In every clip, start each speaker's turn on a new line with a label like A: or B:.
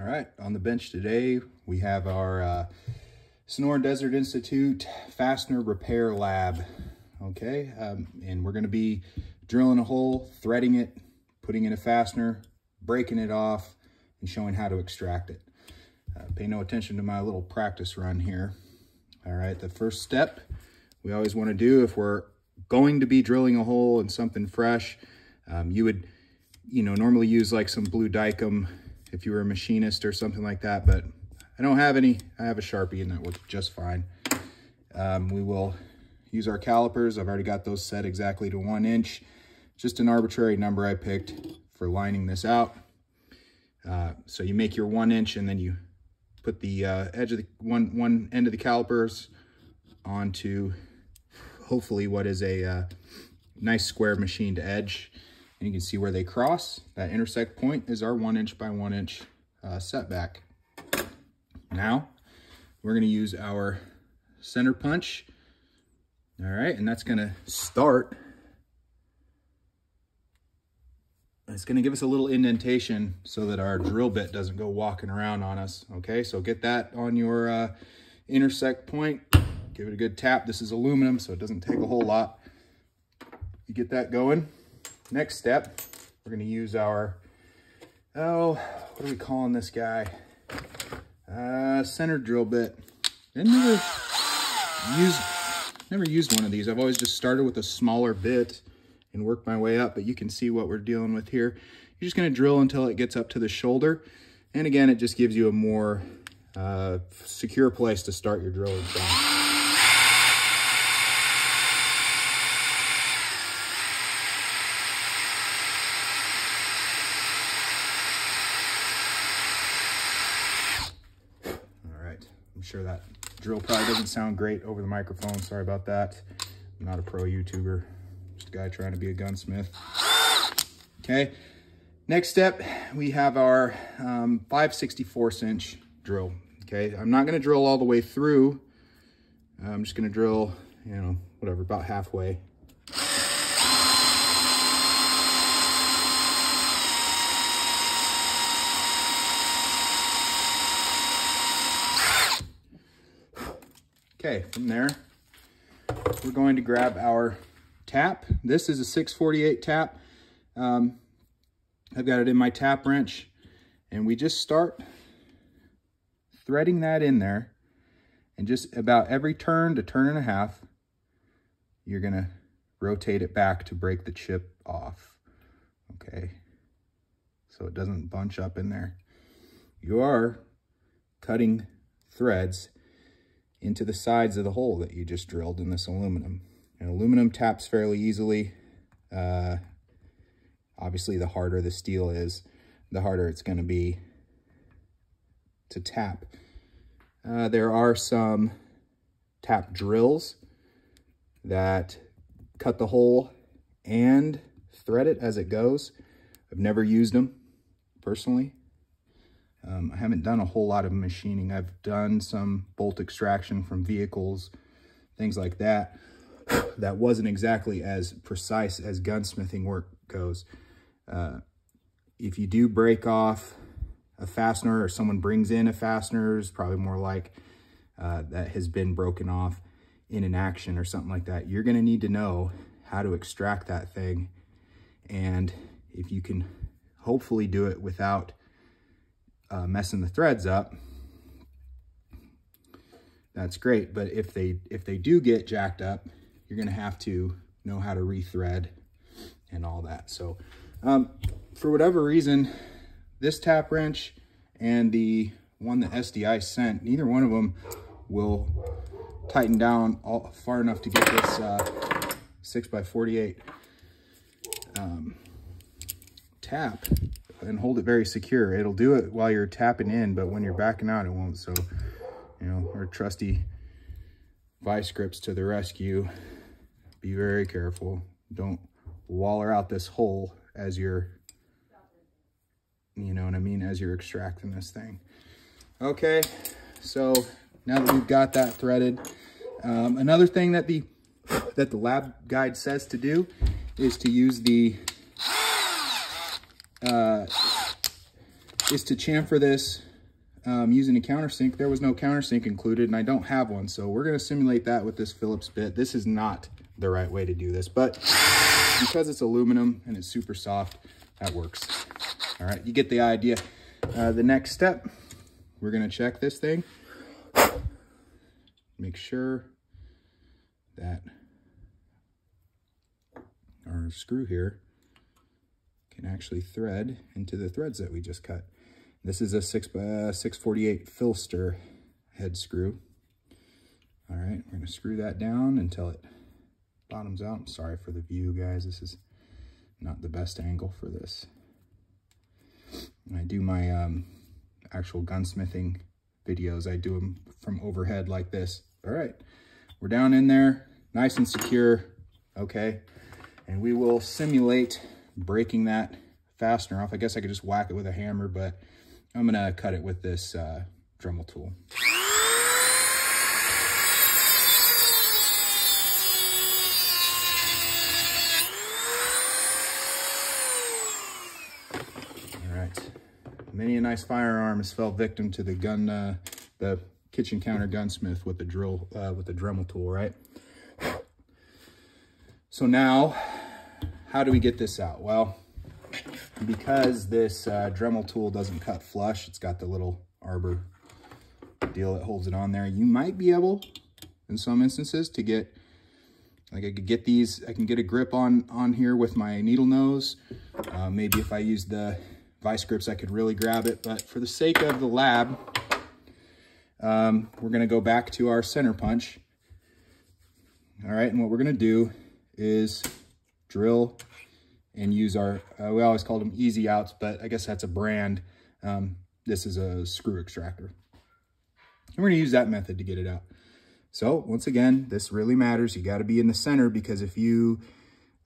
A: All right, on the bench today, we have our uh, Sonoran Desert Institute Fastener Repair Lab, okay? Um, and we're gonna be drilling a hole, threading it, putting in a fastener, breaking it off, and showing how to extract it. Uh, pay no attention to my little practice run here. All right, the first step we always wanna do if we're going to be drilling a hole in something fresh, um, you would, you know, normally use like some blue Dykem if you were a machinist or something like that, but I don't have any. I have a Sharpie and that works just fine. Um, we will use our calipers. I've already got those set exactly to one inch. Just an arbitrary number I picked for lining this out. Uh, so you make your one inch and then you put the uh, edge of the one, one end of the calipers onto hopefully what is a uh, nice square machined edge. And you can see where they cross. That intersect point is our one inch by one inch uh, setback. Now, we're gonna use our center punch. All right, and that's gonna start. It's gonna give us a little indentation so that our drill bit doesn't go walking around on us. Okay, so get that on your uh, intersect point. Give it a good tap. This is aluminum, so it doesn't take a whole lot. You get that going. Next step, we're gonna use our, oh, what are we calling this guy? Uh, center drill bit. I never used, never used one of these. I've always just started with a smaller bit and worked my way up, but you can see what we're dealing with here. You're just gonna drill until it gets up to the shoulder. And again, it just gives you a more uh, secure place to start your drilling from. I'm sure that drill probably doesn't sound great over the microphone. Sorry about that. I'm not a pro YouTuber, just a guy trying to be a gunsmith. Okay, next step, we have our um, 5 inch drill. Okay, I'm not gonna drill all the way through. I'm just gonna drill, you know, whatever, about halfway. There, we're going to grab our tap. This is a 648 tap. Um, I've got it in my tap wrench and we just start threading that in there and just about every turn to turn and a half, you're gonna rotate it back to break the chip off, okay? So it doesn't bunch up in there. You are cutting threads into the sides of the hole that you just drilled in this aluminum. And aluminum taps fairly easily. Uh, obviously, the harder the steel is, the harder it's going to be to tap. Uh, there are some tap drills that cut the hole and thread it as it goes. I've never used them personally. Um, I haven't done a whole lot of machining. I've done some bolt extraction from vehicles, things like that. that wasn't exactly as precise as gunsmithing work goes. Uh, if you do break off a fastener or someone brings in a fastener, it's probably more like uh, that has been broken off in an action or something like that. You're gonna need to know how to extract that thing. And if you can hopefully do it without uh, messing the threads up, that's great. But if they if they do get jacked up, you're gonna have to know how to rethread and all that. So um, for whatever reason, this tap wrench and the one that SDI sent, neither one of them will tighten down all, far enough to get this uh, 6 by 48 um, tap and hold it very secure. It'll do it while you're tapping in, but when you're backing out, it won't. So, you know, our trusty vice grips to the rescue. Be very careful. Don't waller out this hole as you're, you know what I mean, as you're extracting this thing. Okay, so now that we've got that threaded, um, another thing that the that the lab guide says to do is to use the uh, is to chamfer this um, using a countersink. There was no countersink included and I don't have one. So we're gonna simulate that with this Phillips bit. This is not the right way to do this, but because it's aluminum and it's super soft, that works. All right, you get the idea. Uh, the next step, we're gonna check this thing. Make sure that our screw here can actually thread into the threads that we just cut. This is a 6 by uh, 648 fillister head screw. All right, we're gonna screw that down until it bottoms out. I'm sorry for the view, guys. This is not the best angle for this. When I do my um, actual gunsmithing videos. I do them from overhead like this. All right, we're down in there, nice and secure, okay? And we will simulate breaking that fastener off. I guess I could just whack it with a hammer, but I'm gonna cut it with this uh, Dremel tool. All right, many a nice firearm has fell victim to the gun, uh, the kitchen counter gunsmith with the drill, uh, with the Dremel tool, right? So now, how do we get this out? Well, because this uh, Dremel tool doesn't cut flush, it's got the little arbor deal that holds it on there. You might be able, in some instances, to get, like I could get these, I can get a grip on, on here with my needle nose. Uh, maybe if I use the vice grips, I could really grab it. But for the sake of the lab, um, we're going to go back to our center punch. All right, and what we're going to do is drill and use our, uh, we always called them easy outs, but I guess that's a brand. Um, this is a screw extractor. And we're to use that method to get it out. So once again, this really matters. You got to be in the center because if you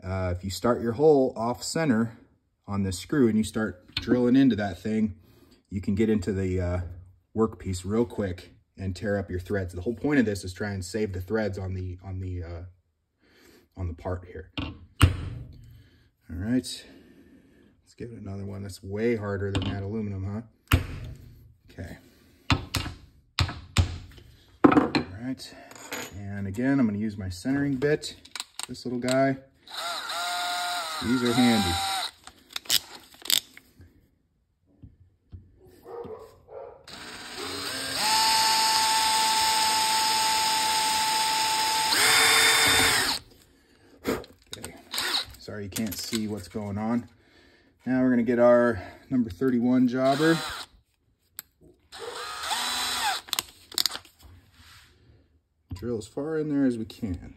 A: uh, if you start your hole off center, on this screw and you start drilling into that thing, you can get into the uh, workpiece real quick and tear up your threads. The whole point of this is try and save the threads on the on the uh, on the part here. All right, let's give it another one. That's way harder than that aluminum, huh? Okay. All right, and again, I'm going to use my centering bit. This little guy. These are handy. Sorry you can't see what's going on. Now we're gonna get our number 31 jobber. Drill as far in there as we can.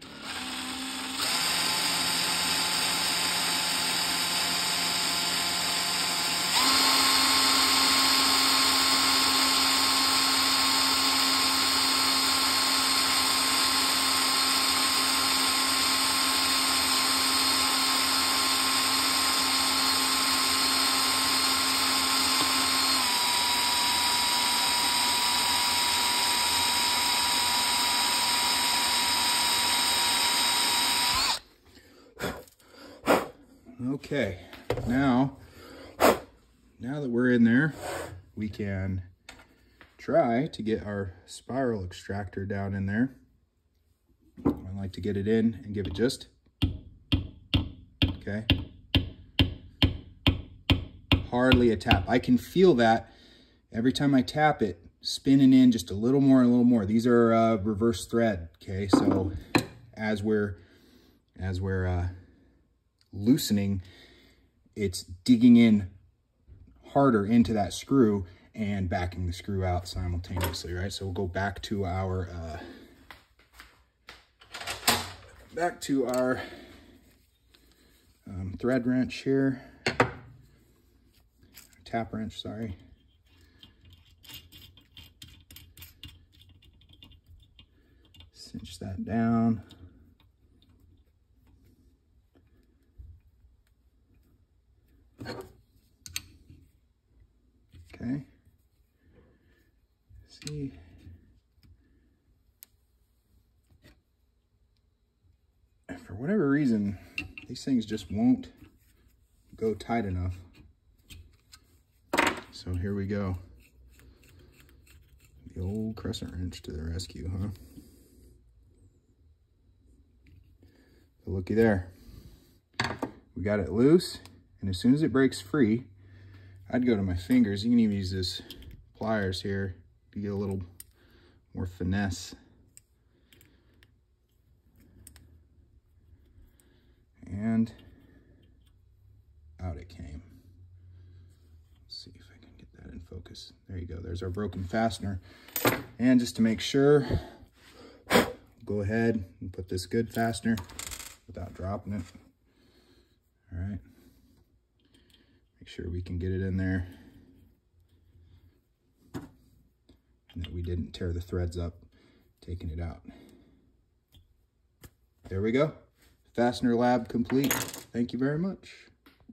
A: Okay, now, now that we're in there, we can try to get our spiral extractor down in there. I like to get it in and give it just, okay, hardly a tap. I can feel that every time I tap it, spinning in just a little more and a little more. These are uh, reverse thread, okay? So as we're, as we're, uh, loosening, it's digging in harder into that screw and backing the screw out simultaneously, right? So we'll go back to our, uh, back to our um, thread wrench here, tap wrench, sorry. Cinch that down. Okay. See. For whatever reason, these things just won't go tight enough. So here we go. The old crescent wrench to the rescue, huh? Looky there. We got it loose, and as soon as it breaks free, I'd go to my fingers. You can even use this pliers here to get a little more finesse. And out it came. Let's see if I can get that in focus. There you go. There's our broken fastener. And just to make sure, go ahead and put this good fastener without dropping it. All right. Make sure we can get it in there. And that we didn't tear the threads up taking it out. There we go. Fastener lab complete. Thank you very much.